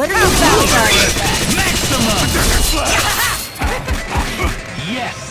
What are you doing? Maximum! yes!